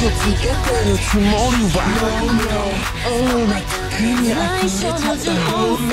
就几个有除毛六吧。No no, oh my god，爱上了就好烦。